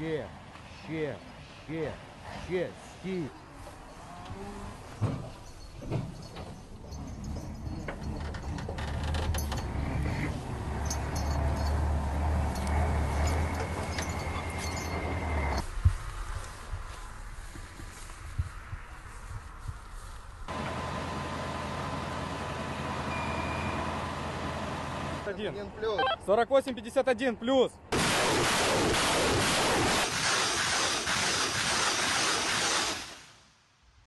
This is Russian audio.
Ще, ще, ще, ще, стій. Один. Один плюс. 48-51 плюс.